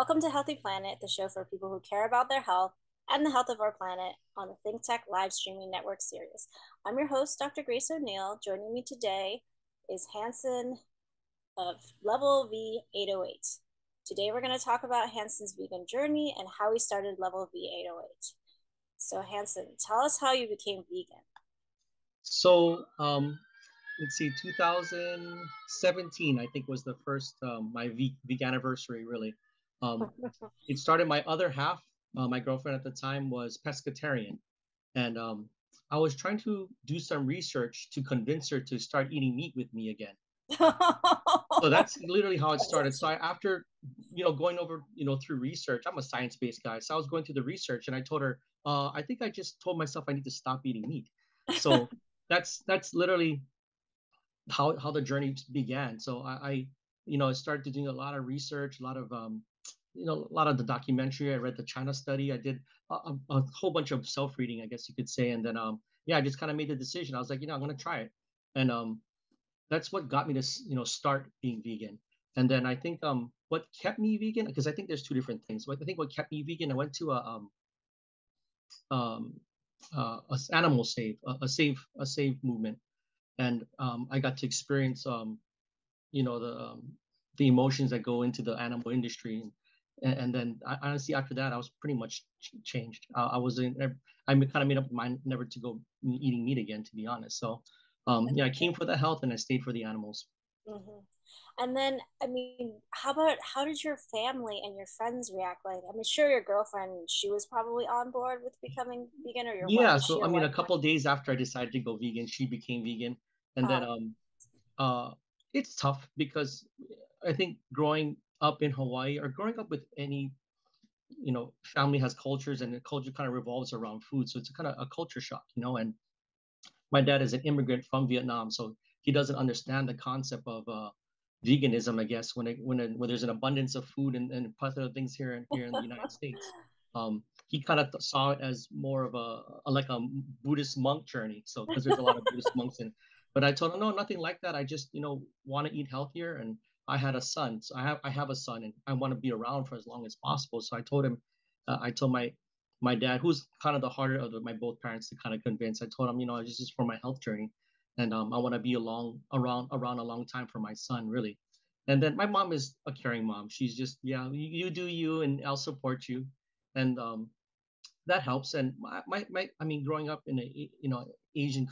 Welcome to Healthy Planet, the show for people who care about their health and the health of our planet on the Think Tech live streaming network series. I'm your host, Dr. Grace O'Neil. Joining me today is Hanson of Level V 808. Today we're going to talk about Hanson's vegan journey and how he started Level V 808. So, Hanson, tell us how you became vegan. So, um, let's see, 2017, I think was the first um, my v- vegan anniversary. Really, um, it started. My other half, uh, my girlfriend at the time, was pescatarian, and um, I was trying to do some research to convince her to start eating meat with me again. so that's literally how it started. So I, after, you know, going over, you know, through research, I'm a science-based guy. So I was going through the research and I told her, uh, I think I just told myself I need to stop eating meat. So that's that's literally how how the journey began. So I, I you know, I started doing a lot of research, a lot of um, you know, a lot of the documentary. I read the China study. I did a, a whole bunch of self reading, I guess you could say, and then um, yeah, I just kind of made the decision. I was like, you know, I'm gonna try it, and um, that's what got me to you know start being vegan. And then I think um, what kept me vegan because I think there's two different things. What I think what kept me vegan, I went to a um, um, uh, a animal save, a, a save, a save movement, and um, I got to experience um, you know the um, the emotions that go into the animal industry and, and then I, honestly after that i was pretty much ch- changed. Uh, i was in i kind of made up my mind never to go eating meat again to be honest. So um, yeah i came for the health and i stayed for the animals. Mm-hmm. and then i mean how about how did your family and your friends react? Like i'm sure your girlfriend she was probably on board with becoming vegan or your yeah so i mean a couple days after i decided to go vegan she became vegan. And then uh-huh. um uh it's tough because I think growing up in Hawaii or growing up with any, you know, family has cultures and the culture kind of revolves around food. So it's kind of a culture shock, you know. And my dad is an immigrant from Vietnam, so he doesn't understand the concept of uh, veganism. I guess when it, when it, when there's an abundance of food and and other things here and here in the United States, um, he kind of th- saw it as more of a, a like a Buddhist monk journey. So because there's a lot of Buddhist monks in but I told him, no, nothing like that. I just, you know, want to eat healthier. And I had a son. So I have I have a son and I want to be around for as long as possible. So I told him, uh, I told my my dad, who's kind of the harder of my both parents to kind of convince. I told him, you know, this is for my health journey, and um, I want to be along around around a long time for my son, really. And then my mom is a caring mom. She's just, yeah, you, you do you, and I'll support you. And um, that helps. And my, my, my, I mean, growing up in a you know Asian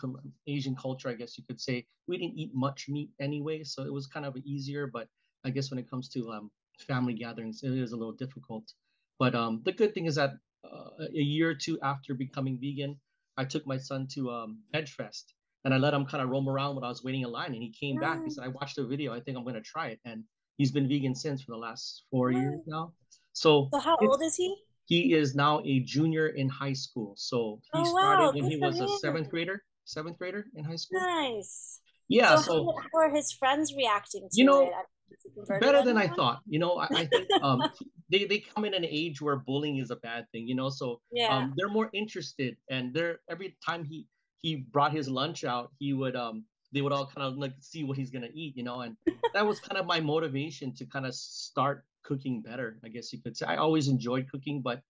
Asian culture, I guess you could say, we didn't eat much meat anyway, so it was kind of easier. But I guess when it comes to um, family gatherings, it is a little difficult. But um, the good thing is that uh, a year or two after becoming vegan, I took my son to um, Fest, and I let him kind of roam around when I was waiting in line. And he came back. He said, "I watched the video. I think I'm going to try it." And he's been vegan since for the last four years now. So, so how old is he? He is now a junior in high school. So he oh, started wow. when he was a seventh grader, seventh grader in high school. Nice. Yeah. So, so how, are his friends reacting to you know, it? Better than I thought. You know, I, I think um, they, they come in an age where bullying is a bad thing, you know, so yeah. um, they're more interested and they're every time he he brought his lunch out, he would um they would all kind of like see what he's gonna eat, you know, and that was kind of my motivation to kind of start cooking better, I guess you could say. I always enjoyed cooking, but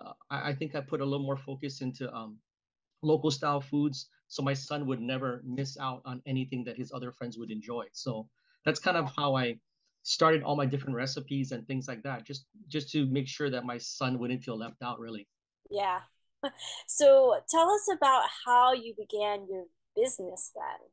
uh, I, I, think I put a little more focus into um, local style foods so my son would never miss out on anything that his other friends would enjoy. So that's kind of how I started all my different recipes and things like that, just just to make sure that my son wouldn't feel left out really. Yeah. So tell us about how you began your business then.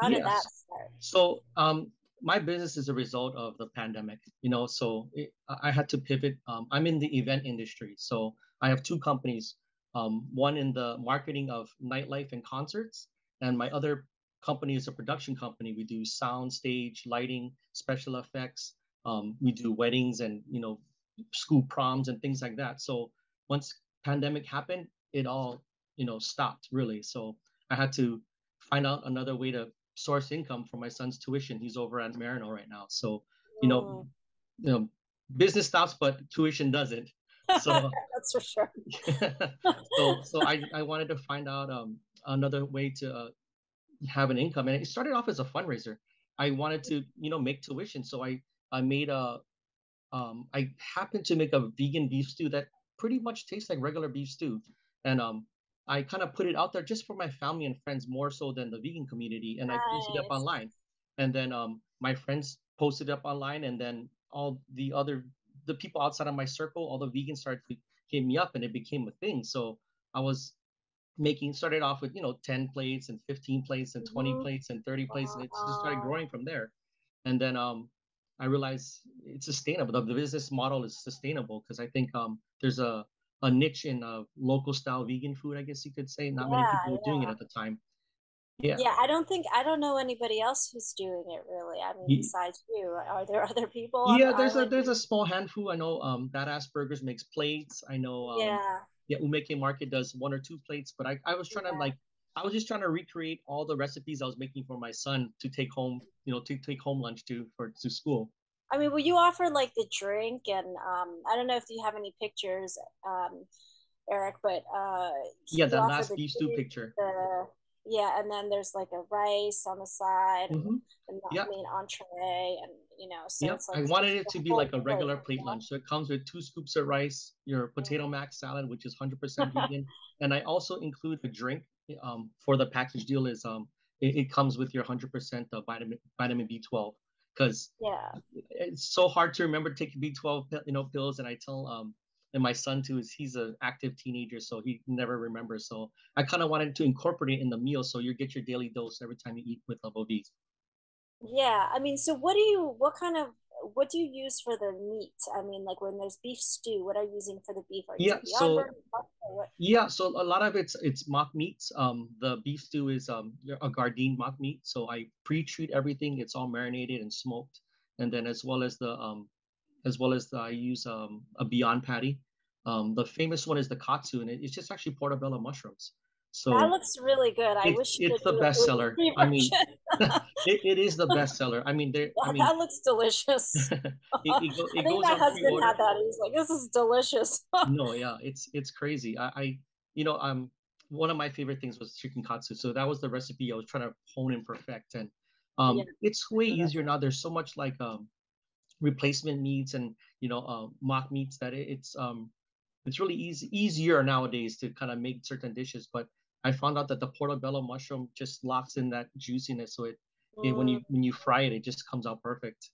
How did yes. that start? So um, my business is a result of the pandemic you know so it, i had to pivot. Um, i'm in the event industry so i have two companies. Um, one in the marketing of nightlife and concerts and my other company is a production company. We do sound stage lighting special effects. Um, we do weddings and you know school proms and things like that. So once pandemic happened it all you know stopped really. So i had to find out another way to source income for my son's tuition. He's over at Marino right now. So, you know, oh. you know, business stops, but tuition doesn't. So that's for sure. so, so I, I wanted to find out um, another way to uh, have an income, and it started off as a fundraiser. I wanted to, you know, make tuition, so I I made a um, I happened to make a vegan beef stew that pretty much tastes like regular beef stew, and um, I kind of put it out there just for my family and friends more so than the vegan community, and I posted it up online, and then um, my friends posted it up online, and then all the other the people outside of my circle, all the vegans started to hit me up, and it became a thing. So I was making started off with you know 10 plates and 15 plates and 20 Mhm. plates and 30 plates and it just started growing from there. And then um i realized it's sustainable. The, the business model is sustainable because i think um there's a a niche in uh, local style vegan food i guess you could say. Not many people were doing it at the time. Yeah. Yeah, I don't think I don't know anybody else who's doing it really. I mean, Ye- besides you, are there other people yeah the there's a there's a small handful. I know um badass burgers makes plates. I know um Yeah, yeah umeke market does one or two plates but i i was trying to like i was just trying to recreate all the recipes i was making for my son to take home you know to take home lunch to for to school I mean, will you offer like the drink? And um I don't know if you have any pictures, um, Eric, but uh yeah that last the beef stew picture. the yeah, and then there's like a rice on the side and hmm the yeah main entree and you know, so Yep, it's I wanted it to be like a regular plate know? lunch. So it comes with two scoops of rice, your potato mac salad, which is 100% vegan, and I also include a drink. Um, for the package deal is um, it, it comes with your 100% of vitamin vitamin B12 because Yeah. it's so hard to remember to take B12 you know pills, and I tell um, and my son too is he's an active teenager, so he never remembers. So I kind of wanted to incorporate it in the meal, so you get your daily dose every time you eat with level V. Yeah, I mean, so what do you, what kind of, what do you use for the meat? I mean, like when there's beef stew, what are you using for the beef? Are Yeah, so? Yeah, so a lot of it's it's mock meats. Um, the beef stew is um a garden mock meat. So I pre-treat everything. It's all marinated and smoked, and then as well as the um as well as the, I use um a Beyond patty. Um, the famous one is the katsu, and it, it's just actually portobello mushrooms. So that looks really good. I it's wish you it's could the do a best seller. gluten-free I mean, it, it is the best seller. I mean, there. I That, mean, that looks delicious. it, it go I think my husband had pre-order. that. He was like, "This is delicious." No, yeah, it's it's crazy. I, I you know, um one of my favorite things was chicken katsu. So that was the recipe I was trying to hone and perfect. And Yeah, um it's way easier now. There's so much like um replacement meats and you know uh, mock meats that it, it's um it's really easy easier nowadays to kind of make certain dishes. But I found out that the portobello mushroom just locks in that juiciness. So it, it when mm, you when you fry it, it just comes out perfect.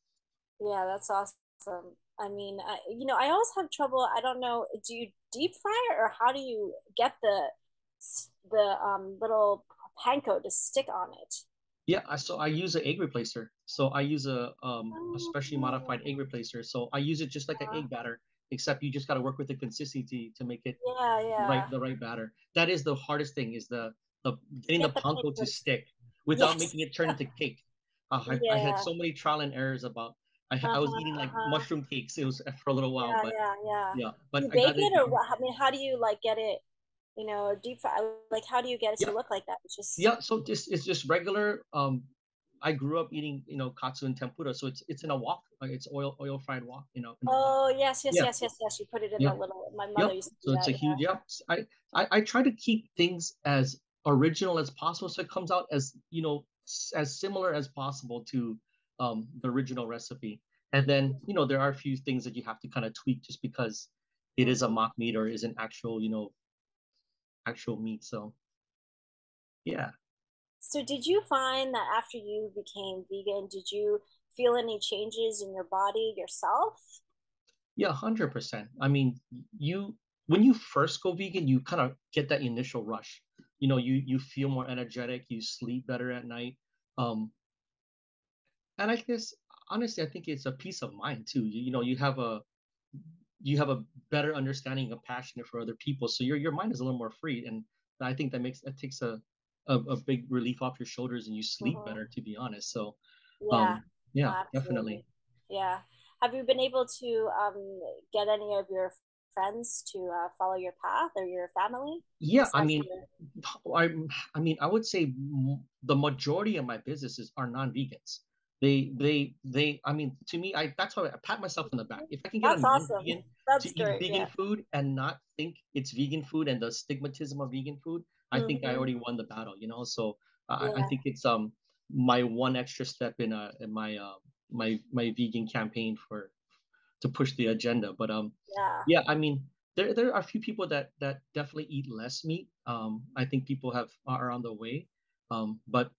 yeah, that's awesome. I mean, I, you know, I always have trouble. I don't know. Do you deep fry it or how do you get the the um little panko to stick on it? Yeah, so I use an egg replacer. So I use a um a specially modified Oh, egg replacer. So I use it just like an egg batter, except you just got to work with the consistency to make it yeah, right yeah. the right batter. That is the hardest thing is the the getting the Get the panko to stick without Yes. making it turn into cake. Uh, I I had so many trial and errors about I ha- I was Uh-huh, eating like uh-huh. mushroom cakes. It was for a little while, Yeah, but yeah, yeah. yeah, but you I bake it it or what? I mean, how do you like get it, you know, deep fry? Like, how do you get it to look like that? It's just, yeah. So this it's just regular um I grew up eating, you know, katsu and tempura, so it's it's in a wok, like it's oil oil fried wok, you know, in a wok. oh, yes, yes, Yeah, yes, yes, yes. You put it in the yep, little, my mother yep. used to do So it's that. a Yeah. huge yep. I, I I try to keep things as original as possible, so it comes out as you know as similar as possible to um the original recipe. And then you know there are a few things that you have to kind of tweak just because it is a mock meat or is an actual you know actual meat. So yeah, So, did you find that after you became vegan, did you feel any changes in your body yourself? Yeah, 100%. I mean, you when you first go vegan, you kind of get that initial rush. You know, you you feel more energetic, you sleep better at night. Um, and I guess honestly, I think it's a peace of mind too. You, you know, you have a you have a better understanding of passion for other people, so your your mind is a little more free, and I think that makes that takes a a, a big relief off your shoulders, and you sleep hmm better, to be honest. So, Yeah, um, yeah, absolutely. definitely. Yeah. Have you been able to um, get any of your friends to uh, follow your path or your family Yeah, I mean. I I mean, I would say the majority of my businesses are non-vegans. They they they I mean, to me, I that's why I pat myself on the back. If I can get a That's awesome. non-vegan to That's eat vegan Yeah. food and not think it's vegan food and the stigmatism of vegan food, I think I already won the battle, you know? So I, I think it's um my one extra step in uh in my uh my my vegan campaign for to push the agenda. But um, yeah, yeah, I mean, there there are a few people that that definitely eat less meat. Um, I think people have are on the way. Um, but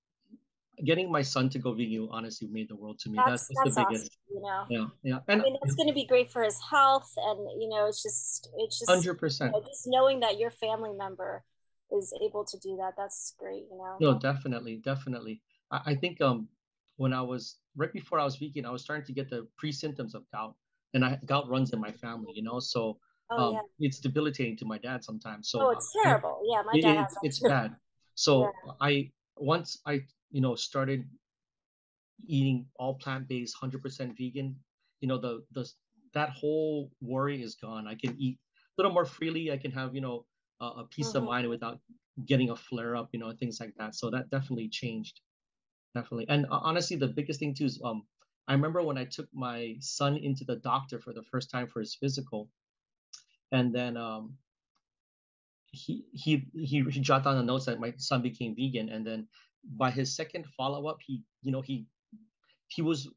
getting my son to go vegan honestly made the world to me. That's, that's, that's the biggest. Awesome, you know. Yeah, yeah. And I mean, it's going to be great for his health, and you know, it's just, it's just, hundred percent. You know, just knowing that your family member is able to do that, that's great. You know. No, definitely, definitely. I, I think um, when I was right before I was vegan, I was starting to get the pre symptoms of gout, and I gout runs in my family. You know, so. Oh, um, yeah. It's debilitating to my dad sometimes. So oh, it's uh, terrible. Yeah, my dad it, has It's bad. So yeah. I once I you know started eating all plant-based 100% vegan you know the the that whole worry is gone i can eat a little more freely i can have you know a, a peace mm-hmm. of mind without getting a flare up you know things like that so that definitely changed definitely and uh, honestly the biggest thing too is um i remember when i took my son into the doctor for the first time for his physical and then um he he he, he jotted down the notes that my son became vegan and then by his second follow up, he you know he he was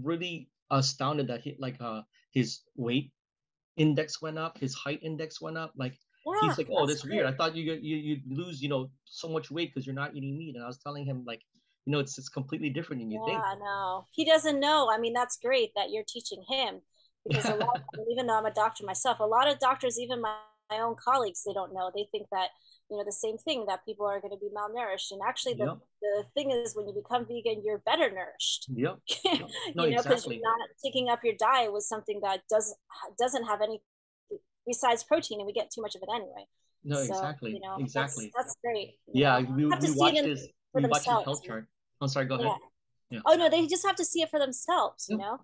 really astounded that he like uh his weight index went up, his height index went up. Like yeah, he's like, oh, that's weird. I thought you you you lose you know so much weight because you're not eating meat, and I was telling him like. You know, it's it's completely different than you yeah, think. Yeah, no, he doesn't know. I mean, that's great that you're teaching him because a lot, of, even though I'm a doctor myself, a lot of doctors, even my, my own colleagues, they don't know. They think that you know the same thing that people are going to be malnourished and actually the, yep. the thing is when you become vegan you're better nourished yep. No, you know because exactly. you're not taking up your diet with something that doesn't doesn't have any besides protein and we get too much of it anyway no so, exactly you know exactly that's, that's great yeah know? we, we watched this we watched this health chart i'm sorry go ahead yeah. yeah. oh no they just have to see it for themselves you know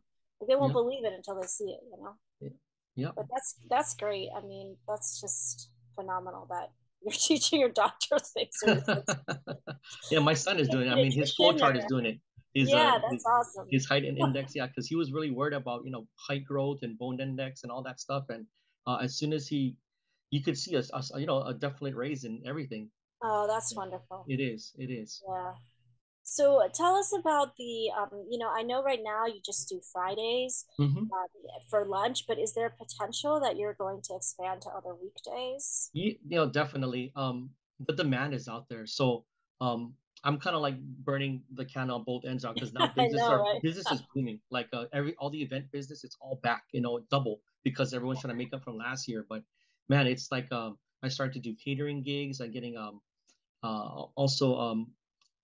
they won't believe it until they see it you know yeah. yeah but that's that's great i mean that's just phenomenal that you're teaching your doctor things. yeah, my son is doing it. I mean, his flow chart is doing it. His, yeah, uh, that's his, awesome. His height and index, yeah, because he was really worried about you know height growth and bone index and all that stuff. And uh, as soon as he, you could see us, us, you know, a definite raise in everything. Oh, that's wonderful. It is. It is. Yeah. So tell us about the, um, you know, I know right now you just do Fridays mm-hmm. uh, for lunch, but is there potential that you're going to expand to other weekdays? You, you know, definitely. Um, the demand is out there. So um, I'm kind of like burning the candle on both ends out because now business, know, are, right? business is booming. Like uh, every all the event business, it's all back, you know, double because everyone's trying to make up from last year. But man, it's like um, I started to do catering gigs. I'm getting um, uh, also um,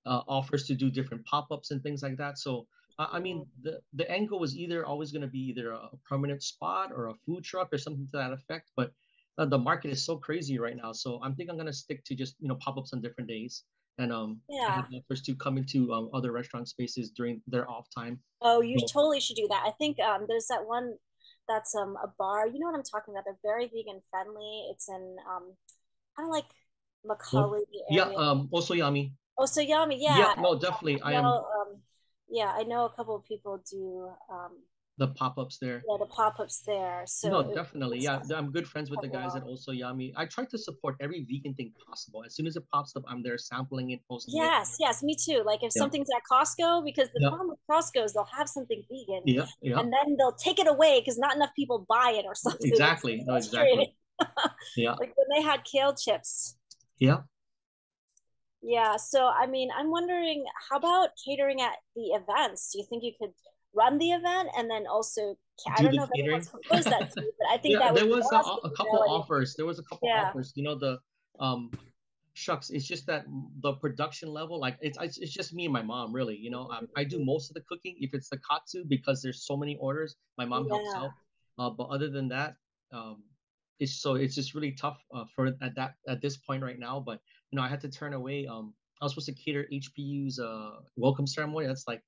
uh, offers to do different pop-ups and things like that. So I mean, the the angle was either always going to be either a permanent spot or a food truck or something to that effect. But uh, the market is so crazy right now, so I'm think I'm going to stick to just you know pop-ups on different days and um yeah offers to come into um, other restaurant spaces during their off time. Oh, you so, totally should do that. I think um there's that one that's um a bar. You know what I'm talking about? They're very vegan friendly. It's in um kind of like McCully. Yeah, um Osoyami. Oh, so Yami, yeah. Yeah, no, definitely. I, I am. Um, yeah, I know a couple of people do. Um, the pop-ups there. Yeah, the pop-ups there. So no, definitely. Yeah, I'm good friends with the guys at Osoyami. I try to support every vegan thing possible. As soon as it pops up, I'm there sampling it, posting yes, it. Yes, me too. Like if yeah. something's at Costco, because the yeah. problem with Costco is they'll have something vegan, yeah, yeah. and then they'll take it away because not enough people buy it or something. Exactly. No, exactly. yeah. Like when they had kale chips. Yeah. Yeah. So, I mean, I'm wondering how about catering at the events? Do you think you could run the event and then also, I don't know if anyone's proposed that to you, but I think yeah, that there was a, a, couple offers. There was a couple yeah. offers. You know, the, um, shucks, it's just that the production level, like it's, it's just me and my mom, really. You know, um, I do most of the cooking. If it's the katsu, because there's so many orders, my mom yeah. helps out. Uh, but other than that, um, it's so it's just really tough uh, for at that at this point right now. But you know, I had to turn away. Um, I was supposed to cater HPU's uh welcome ceremony. That's like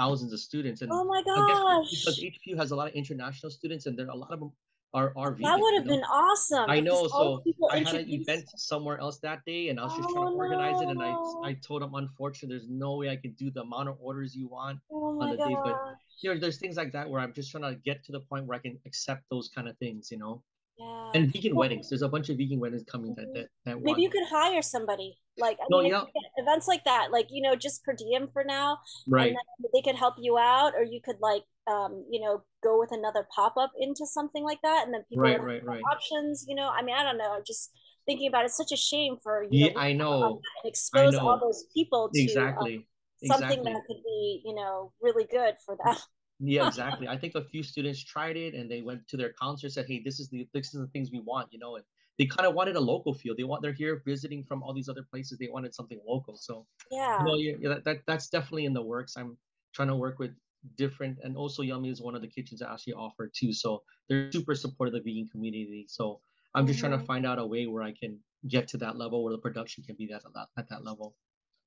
thousands of students. And oh my gosh! Because HPU has a lot of international students, and there are a lot of them are are vegan, That would have you know? been awesome. I know. So I had an event somewhere else that day, and I was just oh, trying to organize no. it. And I oh. I told them, unfortunately, there's no way I can do the amount of orders you want oh on the gosh. day. But you know, there's things like that where I'm just trying to get to the point where I can accept those kind of things. You know. Yeah. And vegan weddings. There's a bunch of vegan weddings coming that mm-hmm. that, that maybe want. you could hire somebody like I no, mean, yeah. Events like that, like you know, just per diem for now. Right. they could help you out, or you could like um, you know, go with another pop up into something like that, and then people right, right, right. options. You know, I mean, I don't know. I'm just thinking about it. It's such a shame for you yeah, know, I know, expose all those people to exactly. Um, something exactly. that could be, you know, really good for them. yeah, exactly. I think a few students tried it and they went to their counselor said, "Hey, this is the this is the things we want," you know, and they kind of wanted a local feel. They want they're here visiting from all these other places. They wanted something local. So yeah, you know, yeah, yeah that, that that's definitely in the works. I'm trying to work with different and Osoyami is one of the kitchens that actually offer too. So they're super supportive of the vegan community. So I'm just mm-hmm. trying to mm-hmm. find out a way where I can get to that level where the production can be that at that level.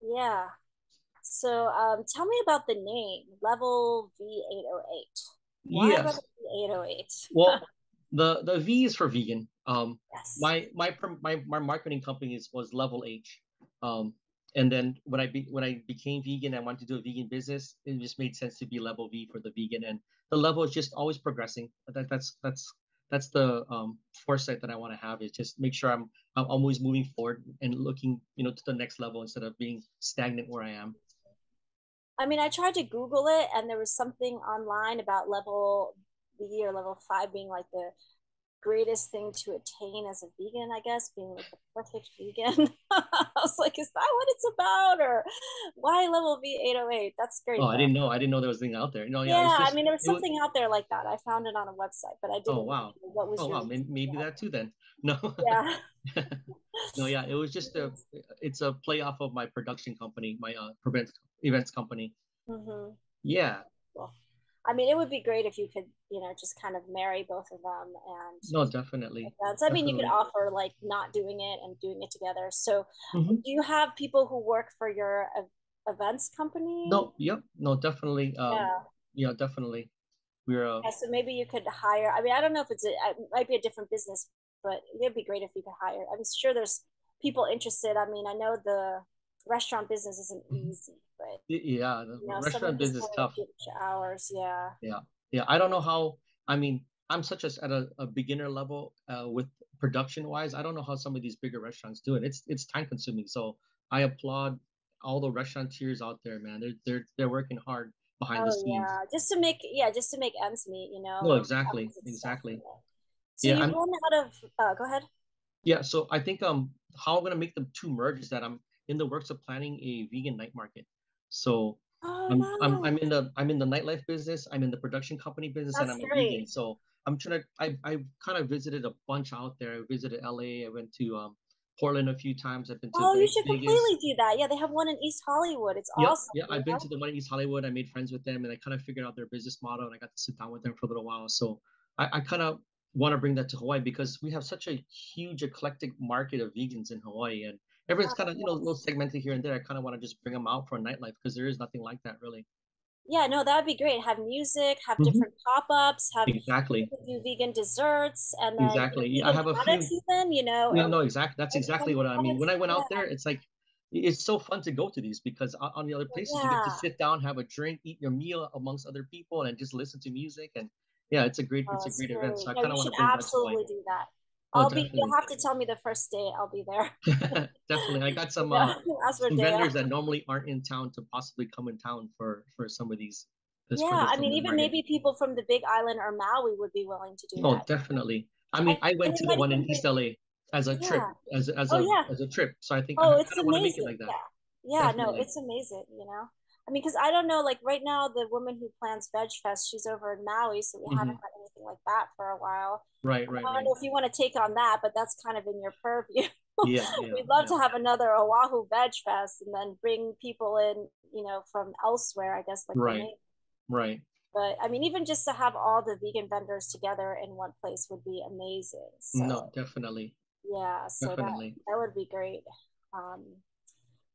Yeah, so um, tell me about the name Level V808. Why yes. Level V808? well, the the V is for vegan. Um, yes. My my my my marketing company is, was Level H. Um, and then when I be, when I became vegan, I wanted to do a vegan business. It just made sense to be Level V for the vegan, and the level is just always progressing. That, that's that's that's the um, foresight that I want to have is just make sure I'm I'm always moving forward and looking you know to the next level instead of being stagnant where I am. I mean, I tried to Google it, and there was something online about level B or level five being like the greatest thing to attain as a vegan, I guess, being like the perfect vegan. I was like, is that what it's about? Or why level V808? That's great. Oh, though. I didn't know. I didn't know there was a thing out there. No, yeah. Yeah, just, I mean, there was something was... out there like that. I found it on a website, but I didn't oh, wow. what was Oh, wow. Maybe, maybe that too then. No. Yeah. no, yeah. It was just a, it's a play off of my production company, my uh, events company. Mm-hmm. Yeah. I mean, it would be great if you could, you know, just kind of marry both of them and. No, definitely. So, I definitely. mean, you could offer like not doing it and doing it together. So, mm-hmm. do you have people who work for your events company? No. Yep. No, definitely. Um, yeah. Yeah, definitely. We're. Uh, yeah, so maybe you could hire. I mean, I don't know if it's a, it might be a different business, but it'd be great if you could hire. I'm sure there's people interested. I mean, I know the restaurant business isn't mm-hmm. easy, but yeah, the you know, restaurant business is tough. Hours, yeah. Yeah, yeah. I don't know how. I mean, I'm such a at a, a beginner level uh, with production wise. I don't know how some of these bigger restaurants do it. It's it's time consuming. So I applaud all the restaurateurs out there, man. They're they're they're working hard behind oh, the scenes. Yeah, just to make yeah, just to make ends meet, you know. No, exactly, exactly. Stuff, so yeah, you've gone out of. Uh, go ahead. Yeah, so I think um how I'm gonna make them two merge is that I'm in the works of planning a vegan night market. So oh, I'm, wow. I'm I'm in the I'm in the nightlife business. I'm in the production company business, That's and I'm great. a vegan. So I'm trying to I I kind of visited a bunch out there. I visited LA. I went to um, Portland a few times. I've been to. Oh, you should Vegas. completely do that. Yeah, they have one in East Hollywood. It's yep, awesome. Yeah, I've been to the one in East Hollywood. I made friends with them, and I kind of figured out their business model, and I got to sit down with them for a little while. So I, I kind of want to bring that to Hawaii because we have such a huge eclectic market of vegans in Hawaii, and everyone's kind of you know a little segmented here and there. I kind of want to just bring them out for a nightlife because there is nothing like that really. Yeah, no, that would be great. Have music, have mm-hmm. different pop ups, have exactly do vegan desserts, and then exactly. Yeah, I have a few. Even, you know. No, no, exactly. That's exactly what I mean. When I went out there, it's like it's so fun to go to these because on the other places yeah. you get to sit down, have a drink, eat your meal amongst other people, and just listen to music. And yeah, it's a great, oh, it's a great, great, event. So I kind of want to absolutely do that. Oh, I'll be. You'll have to tell me the first day. I'll be there. definitely, I got some, uh, some vendors that normally aren't in town to possibly come in town for for some of these. yeah, I mean, even maybe people from the Big Island or Maui would be willing to do oh, that. Oh, definitely. I mean, I, I went to the one in East LA as a yeah. trip, as as oh, a yeah. as a trip. So I think oh, I, it's amazing. make it like that. Yeah, yeah, no, it's amazing. You know. I mean, because I don't know, like right now, the woman who plans Veg Fest, she's over in Maui, so we mm-hmm. haven't had anything like that for a while. Right, right. I don't right. know if you want to take on that, but that's kind of in your purview. yeah, yeah, We'd love yeah. to have another Oahu Veg Fest and then bring people in, you know, from elsewhere, I guess. Like right, right. But I mean, even just to have all the vegan vendors together in one place would be amazing. So, no, definitely. Yeah, so definitely. That, that would be great. Um,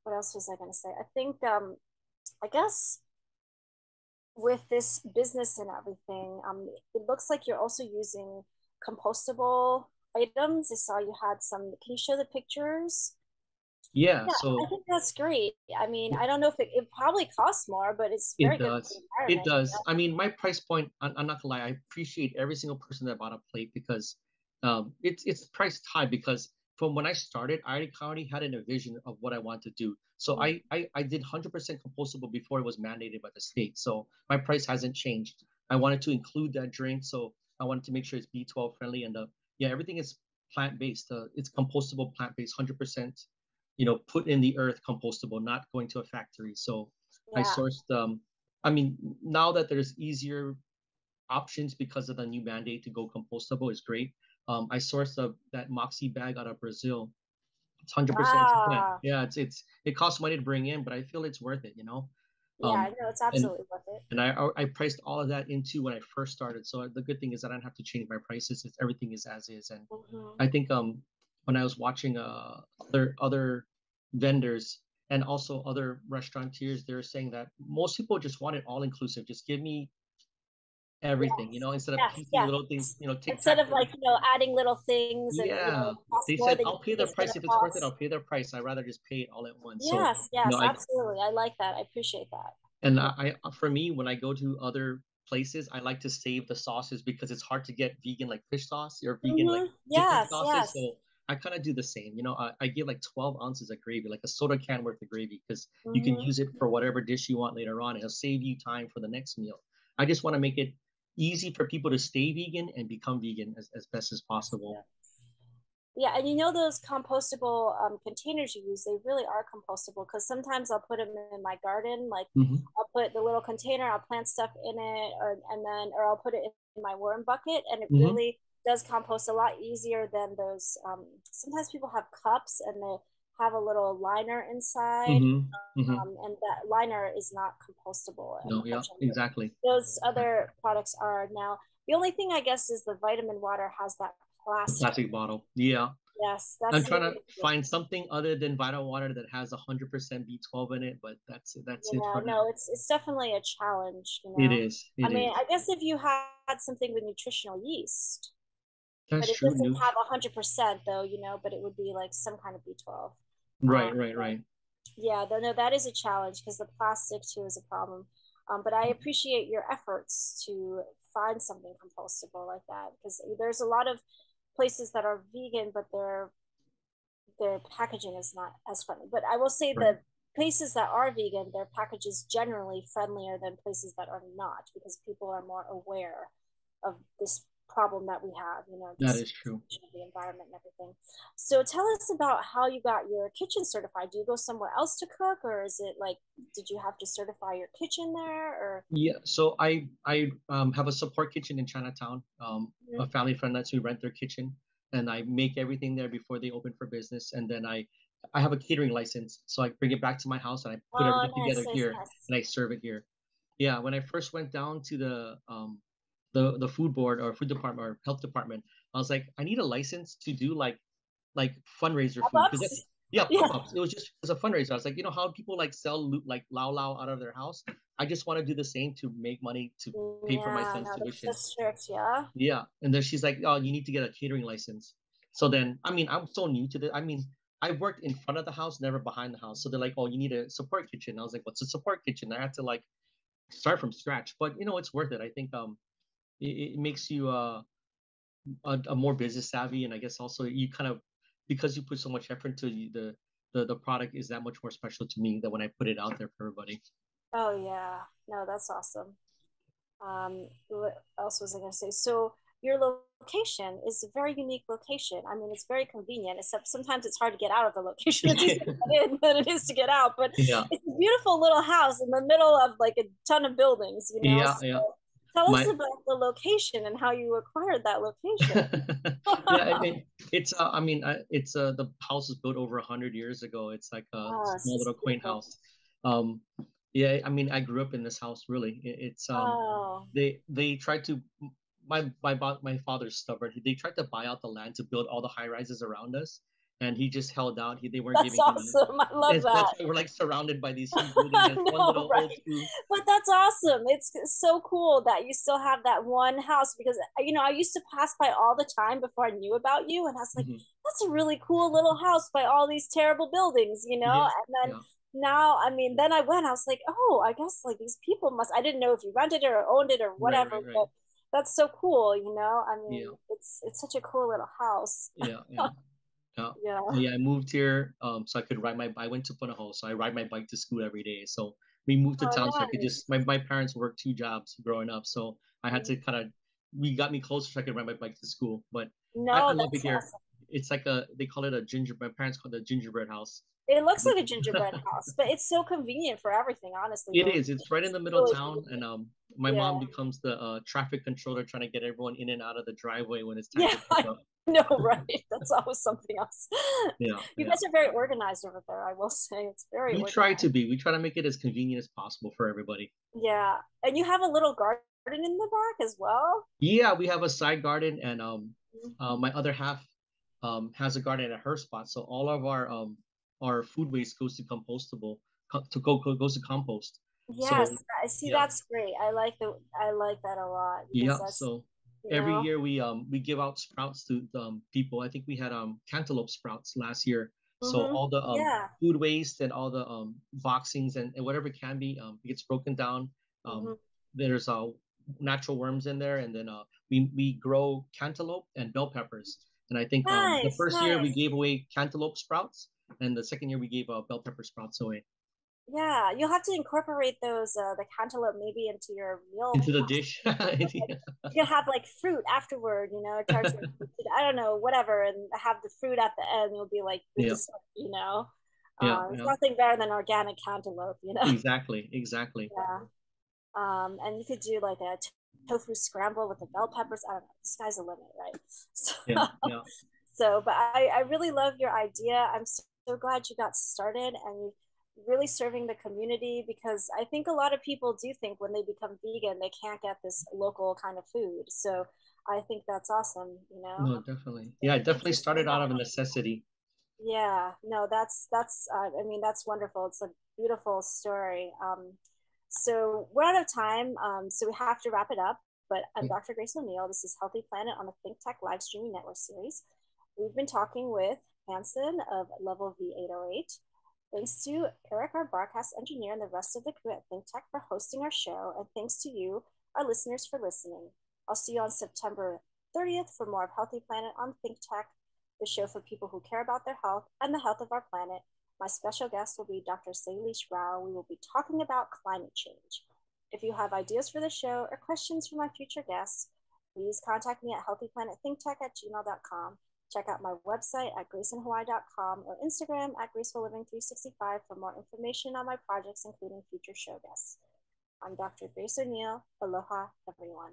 what else was I going to say? I think um, I guess with this business and everything, um, it looks like you're also using compostable items. I saw you had some. Can you show the pictures? Yeah, yeah so I think that's great. I mean, I don't know if it, it probably costs more, but it's very it does. It does. I mean, my price point. I'm, I'm, not gonna lie. I appreciate every single person that bought a plate because um, it's it's priced high because from when I started, I already had a vision of what I want to do. So mm-hmm. I, I, I did 100% compostable before it was mandated by the state. So my price hasn't changed. I wanted to include that drink, so I wanted to make sure it's B12 friendly and uh, yeah, everything is plant based. Uh, it's compostable, plant based, hundred percent. You know, put in the earth, compostable, not going to a factory. So yeah. I sourced. Um, I mean, now that there's easier options because of the new mandate to go compostable is great. Um, I sourced a, that Moxie bag out of Brazil. It's hundred percent. Yeah, it's it's it costs money to bring in, but I feel it's worth it. You know. Um, yeah, no, it's absolutely and, worth it. And I I priced all of that into when I first started. So the good thing is that I don't have to change my prices. It's, everything is as is. And mm-hmm. I think um when I was watching uh other other vendors and also other restaurateurs, they're saying that most people just want it all inclusive. Just give me everything, yes. you know, instead of yes, yes. little things, you know, instead of like, you know, adding little things. And, yeah. You know, they said, I'll pay their price. If it's cost. worth it, I'll pay their price. I'd rather just pay it all at once. Yes, so, yes, you know, absolutely. I, I, like that. I appreciate that. And I, I, for me, when I go to other places, I like to save the sauces because it's hard to get vegan like fish sauce or vegan mm-hmm. like yes, sauces. Yes. So I kind of do the same. You know, I, I give like 12 ounces of gravy, like a soda can worth of gravy, because mm-hmm. you can mm-hmm. use it for whatever dish you want later on. It'll save you time for the next meal. I just want to make it easy for people to stay vegan and become vegan as, as best as possible. Yeah. Yeah, and you know those compostable um, containers you use, they really are compostable because sometimes I'll put them in my garden. Like mm-hmm. I'll put the little container, I'll plant stuff in it, or and then or I'll put it in my worm bucket, and it mm-hmm. really does compost a lot easier than those. Um, sometimes people have cups and they have a little liner inside, mm-hmm. mm-hmm. Um, and that liner is not compostable. No, yeah, exactly. Those other products are now. The only thing I guess is the vitamin water has that plastic. Plastic bottle. Yeah. Yes, I'm trying to find something other than Vital Water that has 100% B12 in it, but that's that's yeah, it. no, it's it's definitely a challenge. You know? It is. It I mean, is. I guess if you had something with nutritional yeast, that's but it true. doesn't have 100% though, you know, but it would be like some kind of B12. Right, um, right, right. Yeah, though, no, that is a challenge because the plastic too is a problem. Um, but I appreciate your efforts to find something compostable like that because there's a lot of places that are vegan, but their their packaging is not as friendly. But I will say right. the places that are vegan, their package is generally friendlier than places that are not because people are more aware of this problem that we have, you know, that is true. The environment and everything. So tell us about how you got your kitchen certified. Do you go somewhere else to cook or is it like did you have to certify your kitchen there or Yeah, so I I um, have a support kitchen in Chinatown. Um, mm-hmm. a family friend lets me rent their kitchen and I make everything there before they open for business and then I I have a catering license, so I bring it back to my house and I put oh, everything nice, together nice, here nice. and I serve it here. Yeah, when I first went down to the um, the the food board or food department or health department. I was like, I need a license to do like like fundraiser food. Yeah, yeah. It was just as a fundraiser. I was like, you know how people like sell like laulau out of their house. I just want to do the same to make money to pay yeah, for my son's no, tuition. Strict, yeah. Yeah, and then she's like, oh, you need to get a catering license. So then, I mean, I'm so new to this. I mean, I worked in front of the house, never behind the house. So they're like, oh, you need a support kitchen. I was like, what's a support kitchen? I had to like start from scratch, but you know, it's worth it. I think um it, it makes you uh, a, a, more business savvy, and I guess also you kind of because you put so much effort into the the the product is that much more special to me than when I put it out there for everybody. Oh yeah, no, that's awesome. Um, what else was I going to say? So your location is a very unique location. I mean, it's very convenient, except sometimes it's hard to get out of the location. It's easier to get in than it is to get out. But yeah. it's a beautiful little house in the middle of like a ton of buildings, you know? Yeah, so yeah. Tell my, us about the location and how you acquired that location. yeah, I mean, it's. Uh, I mean, uh, it's. Uh, the house was built over a hundred years ago. It's like a oh, small little quaint house. Um, yeah, I mean, I grew up in this house. Really, it, it's. Um, oh. They they tried to. My my my father's stubborn. They tried to buy out the land to build all the high rises around us and he just held out. He, they weren't that's giving awesome. him. I love that. That's why we're like surrounded by these buildings. know, right? But that's awesome. It's so cool that you still have that one house because uh, you know I used to pass by all the time before I knew about you, and I was like, mm-hmm. that's a really cool little house by all these terrible buildings, you know. Yeah. And then. Yeah. Now, I mean, then I went. I was like, "Oh, I guess like these people must." I didn't know if you rented it or owned it or whatever, right, right, but that's so cool, you know. I mean, yeah. it's it's such a cool little house. Yeah, yeah. Yeah. Yeah. I moved here um, so I could ride my. I went to Punahou, so I ride my bike to school every day. So we moved to Oh, town so I could just my, my parents worked two jobs growing up, so I had Mhm. to kind of we got me closer so I could ride my bike to school. But I, No, I love it here. awesome. It's like a they call it a ginger. My parents call it a gingerbread house. It looks like a gingerbread house, but it's so convenient for everything, honestly. It is. It's right in the middle of town, convenient. and um, my mom becomes the uh, traffic controller, trying to get everyone in and out of the driveway when it's time Yeah, to pick up. No, right. That's always something else. Yeah, You yeah. guys are very organized over there, I will say. It's very We organized. try to be. We try to make it as convenient as possible for everybody. Yeah. And you have a little garden in the back as well? Yeah, we have a side garden, and um, Mhm. uh, my other half um has a garden at her spot. So all of our um our food waste goes to compostable to go, go goes to compost. Yes, So I see yeah, that's great. I like the I like that a lot yeah. So every know, year we um we give out sprouts to um people. I think we had um cantaloupe sprouts last year. So hmm all the um Yeah. food waste and all the um boxings and, and whatever can be um gets broken down. Um there's uh natural worms in there and then uh we we grow cantaloupe and bell peppers. And I think um the Nice, first year we gave away cantaloupe sprouts and the second year we gave uh, bell pepper sprouts away Yeah, you'll have to incorporate those uh the cantaloupe maybe into your meal into the dish. Like, you can have like fruit afterward, you know, charge I don't know, whatever, and have the fruit at the end. It'll be like Yeah, dessert, you know. yeah, Um, yeah. nothing better than organic cantaloupe, you know. Exactly, exactly. Yeah. Um, and you could do like a tofu scramble with the bell peppers. I don't know. The sky's the limit, right? So, Yeah, yeah. so but I, I really love your idea. I'm so, glad you got started and you really serving the community because I think a lot of people do think when they become vegan they can't get this local kind of food. So I think that's awesome, you know. No, definitely. Yeah, it definitely started out of a necessity. Yeah, no, that's that's uh, I mean that's wonderful. It's a beautiful story. Um, so we're out of time, um, so we have to wrap it up. But I'm Dr. Grace O'Neil. This is Healthy Planet on the Think Tech live streaming network series. We've been talking with Hanson of Level V808. Thanks to Eric, our broadcast engineer, and the rest of the crew at Think Tech for hosting our show, and thanks to you, our listeners, for listening. I'll see you on September 30th for more of Healthy Planet on Think Tech the show for people who care about their health and the health of our planet. My special guest will be Dr. Sailesh Rao. We will be talking about climate change. If you have ideas for the show or questions for my future guests, please contact me at healthyplanetthinktech at gmail.com. Check out my website at graceinhawaii.com or Instagram at gracefulliving365 for more information on my projects, including future show guests. I'm Dr. Grace O'Neil. Aloha, everyone.